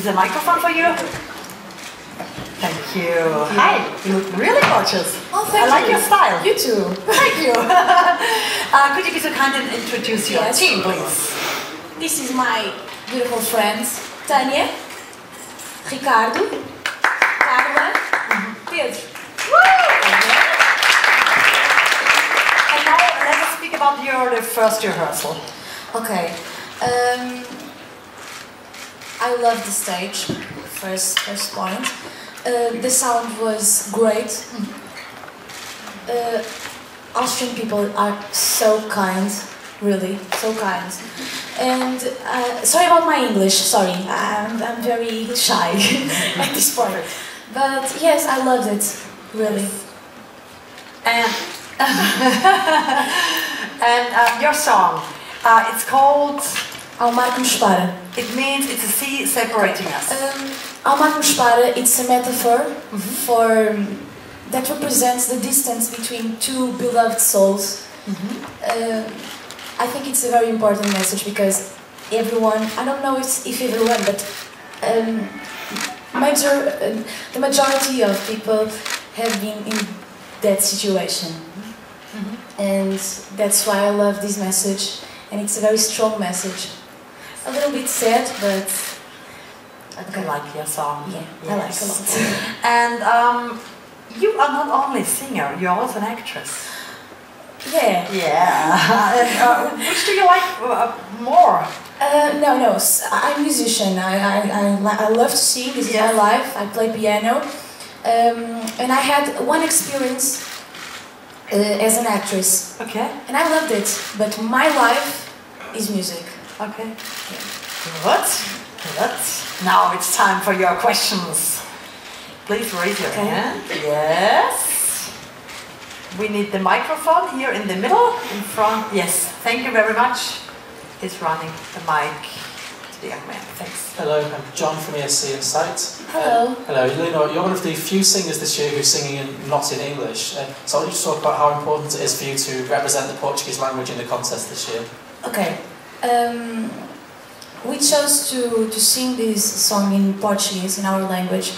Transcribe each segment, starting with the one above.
Is the microphone for you? Thank you. Hi. You look really gorgeous. Oh, thank I like your style. You too. Thank you. uh, could you be so kind and introduce your Yes. team, please? This is my beautiful friends, Tânia, Ricardo, Carla, Pedro. And now let us speak about your the first rehearsal. Okay. Um, I love the stage. First, first point. Uh, the sound was great. Uh, Austrian people are so kind, really, so kind. And uh, sorry about my English. Sorry, I'm, I'm very shy at this point. But yes, I loved it, really. And and uh, your song, uh, it's called. Ao mar que nos para. It means it's a sea separating us. Um, ao mar que nos para, it's a metaphor for that represents the distance between two beloved souls. Uh, I think it's a very important message because everyone, I don't know if, if everyone, but um, major, uh, the majority of people have been in that situation. And that's why I love this message, and it's a very strong message. A little bit sad, but I like your song. yeah, I like a lot. And um, you are not only a singer, you're also an actress. Yeah. Yeah. and, uh, which do you like uh, more? Uh, no, no. I'm a musician. I, I, I, I love to sing. This is my life. I play piano. Um, and I had one experience uh, as an actress. Okay. And I loved it. But my life is music. Okay. Good. Good. Now it's time for your questions. Please raise your Okay. hand. Yes. We need the microphone here in the middle, in front. Yes. Thank you very much. He's running the mic to the young man. Thanks. Hello, I'm John from ESC Insight. Hello. Uh, hello, Leonor, you're one of the few singers this year who's singing in, not in English. Uh, so I want you to talk about how important it is for you to represent the Portuguese language in the contest this year. Okay. Um, we chose to, to sing this song in Portuguese, in our language,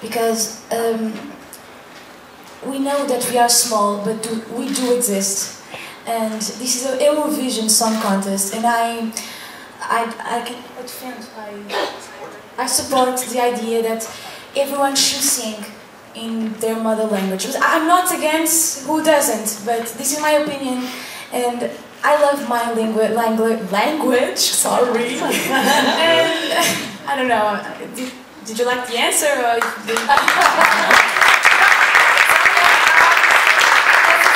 because um, we know that we are small, but do, we do exist. And this is a Eurovision Song Contest, and I, I, I can defend, I, I support the idea that everyone should sing in their mother language. I'm not against who doesn't, but this is my opinion, and I love my langu- langu- language. Sorry, and I don't know. Did, did you like the answer? Or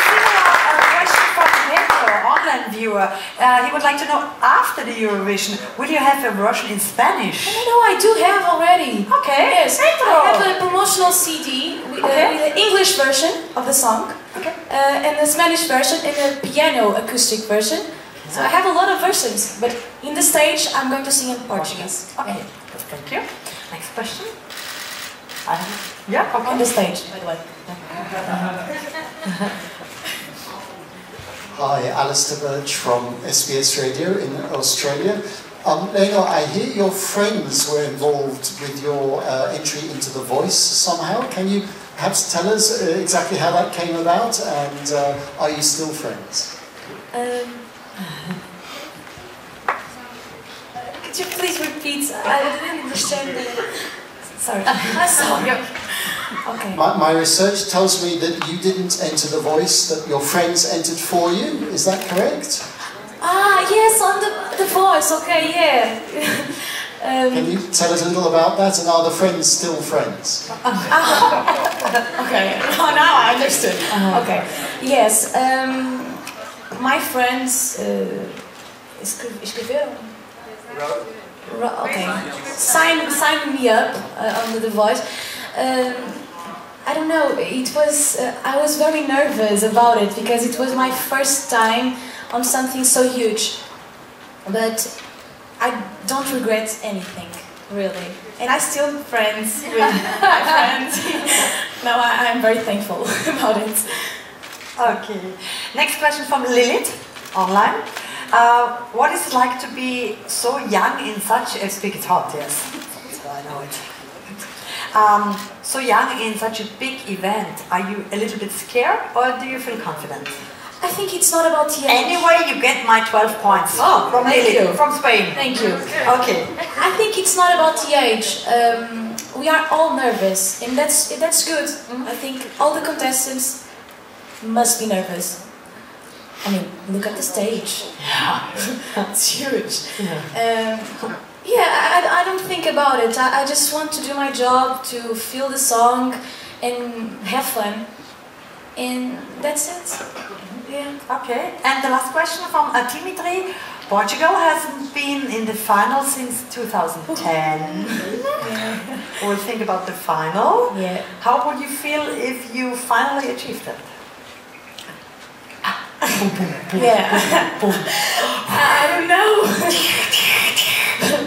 Similar uh, question from Pedro, online viewer. Uh, he would like to know after the Eurovision, will you have a version in Spanish? No, no, I do have already. Okay, Yes, Pedro. I have a promotional CD with, uh, with the English version of the song, Okay. uh, and the Spanish version, and the piano acoustic version. So I have a lot of versions, but in the stage I'm going to sing in Portuguese. Okay, thank you. Next question. I have, yeah, On the stage, by the way. Hi, Alistair Birch from SBS Radio in Australia. Um, Leonor, I hear your friends were involved with your uh, entry into The Voice somehow. Can you perhaps tell us uh, exactly how that came about and uh, are you still friends? Um, could you please repeat? I didn't understand the... Sorry. Sorry. Okay. My, my research tells me that you didn't enter The Voice, that your friends entered for you. Is that correct? Ah, yes, on the, the voice. Okay, yeah. um, Can you tell us a little about that and are the friends still friends? Okay, oh, now I understood. Okay, yes. Um, my friends uh, escre- escreveram? Ro- Okay, sign, sign me up uh, under the voice. Um, I don't know, it was, uh, I was very nervous about it because it was my first time on something so huge. but I don't regret anything, really. And I still friends with my friends. no, I, I'm very thankful about it. Okay. Next question from Lilith, online. Uh, what is it like to be so young in such a? It's hot, yes. So I know it. Um, so young in such a big event. Are you a little bit scared, or do you feel confident? I think it's not about the age. Anyway, you get my 12 points. Oh, from you. from Spain. Thank you. Okay. I think it's not about the age. Um, we are all nervous, and that's that's good. I think all the contestants must be nervous. I mean, look at the stage. Yeah. it's huge. Um, yeah, I, I don't think about it. I, I just want to do my job, to feel the song, and have fun. And that sense. Yeah. Okay, and the last question from Dimitri. Portugal hasn't been in the final since 2010. we'll think about the final. Yeah. How would you feel if you finally achieved it? Yeah. I don't know.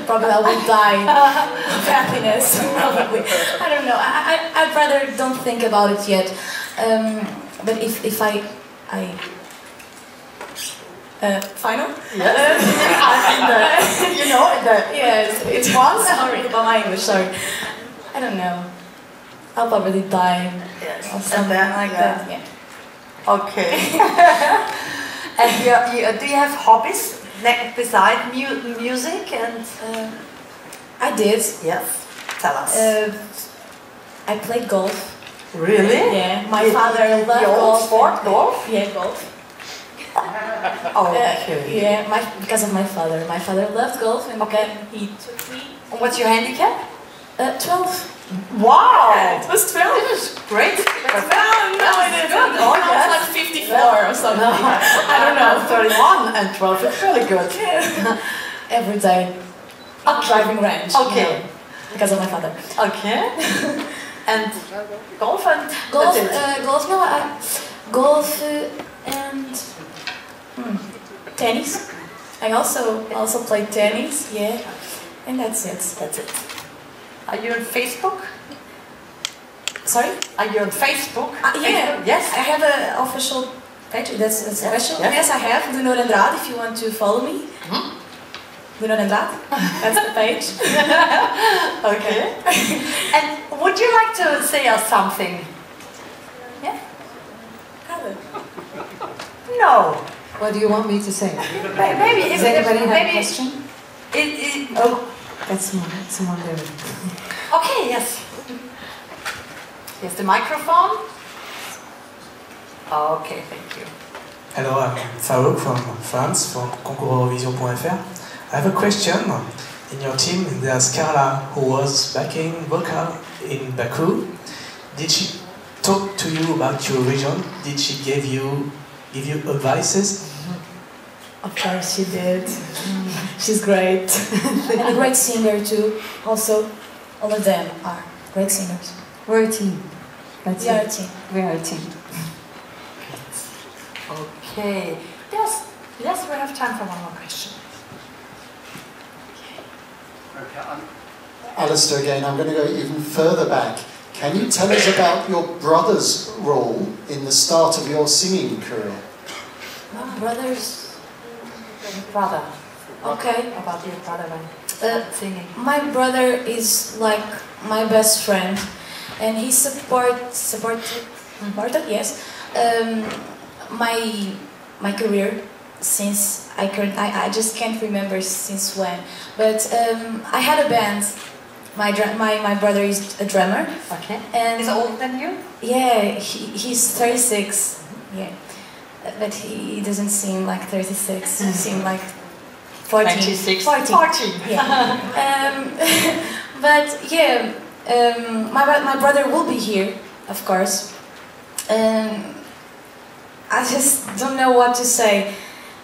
Probably I would die of happiness. Probably. I don't know. I, I, I'd rather don't think about it yet. Um, but if, if I, I, uh, final? Yes. in the, you know, in the, Yes, it's one. Sorry about my English. Sorry. I don't know. I'll probably die yes. or something then, like yeah. that. Yeah. Okay. and you, you, do you have hobbies ne- beside mu- music and? Uh, I did. Yes. Tell us. Uh, I played golf. Really? Yeah, my With father loved golf. sport, golf? Yeah, golf. Oh, Uh, yeah, my, because of my father. My father loved golf and Okay. he took me. What's your handicap? Uh, 12. Wow! It was 12. Great. No, no, it isn't. good. Oh, Now yes. like 54 or something. I don't know. 31 and 12 is really good. Yeah. Every day. Driving ranch. you Okay. know, because of my father. Okay. and golf and Golf, uh, golf, no, I, golf uh, and hmm, tennis. I also also play tennis, yeah, and that's it. That's it. Are you on Facebook? Sorry? Are you on Facebook? Uh, yeah, Facebook? Yes. I have an official page. That's, that's Yeah, special. yeah. Yes, I have. Leonor Andrade if you want to follow me. Mhm. Do not Andrade. That's the page. Okay. and would you like to say us something? Yeah? Hello. No. What do you want me to say? May- Maybe if Does anybody have a question? it, it, Oh, that's someone, someone there. Okay, yes. Here's the microphone. Okay, thank you. Hello, I'm Farouk from France, from Concours I have a question. In your team, there's Carla, who was backing vocal in Baku. Did she talk to you about your region? Did she give you give you advices? Mm-hmm. Of course she did. She's great. and a great singer too. Also, all of them are great singers. We're a team. That's We are a team. We are a team. Okay. Yes, yes, we have time for one more question. Alistair, again, I'm going to go even further back. Can you tell us about your brother's role in the start of your singing career? My brothers. Brother, Okay. about your brother when Uh, singing. My brother is like my best friend, and he support supported supported yes um, my my career since I can I, I just can't remember since when, but um, I had a band. My, my my brother is a drummer, Okay. and Is he older than you? yeah, he, he's 36. Yeah. But he doesn't seem like 36. He seems like 14. 26. 14. 14. Yeah. um, but yeah, um, my, my brother will be here, of course. Um, I just don't know what to say.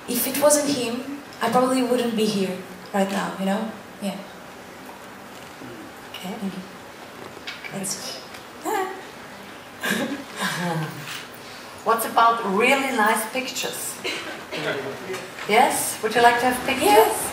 If it wasn't him, I probably wouldn't be here right now, you know? Yeah. Okay. That's What about really nice pictures? Yes? Would you like to have pictures? Yes. Yeah.